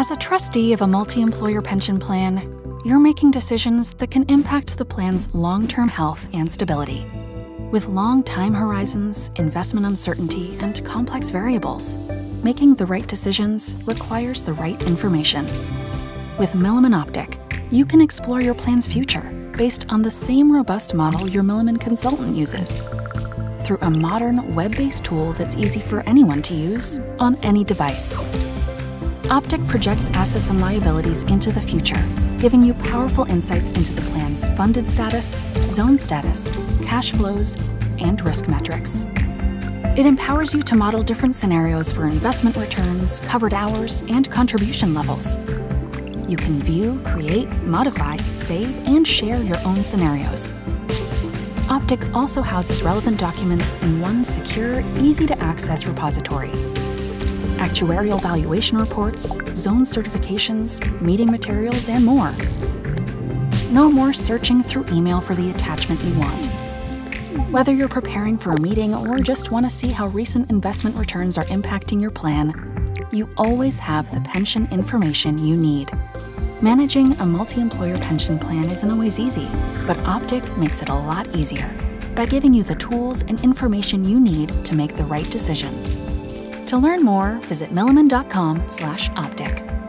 As a trustee of a multi employer pension plan, you're making decisions that can impact the plan's long term health and stability. With long time horizons, investment uncertainty, and complex variables, making the right decisions requires the right information. With Milliman Optic, you can explore your plan's future based on the same robust model your Milliman consultant uses through a modern web based tool that's easy for anyone to use on any device. Optic projects assets and liabilities into the future, giving you powerful insights into the plan's funded status, zone status, cash flows, and risk metrics. It empowers you to model different scenarios for investment returns, covered hours, and contribution levels. You can view, create, modify, save, and share your own scenarios. Optic also houses relevant documents in one secure, easy to access repository. Actuarial valuation reports, zone certifications, meeting materials, and more. No more searching through email for the attachment you want. Whether you're preparing for a meeting or just want to see how recent investment returns are impacting your plan, you always have the pension information you need. Managing a multi employer pension plan isn't always easy, but Optic makes it a lot easier by giving you the tools and information you need to make the right decisions. To learn more, visit milliman.com/optic.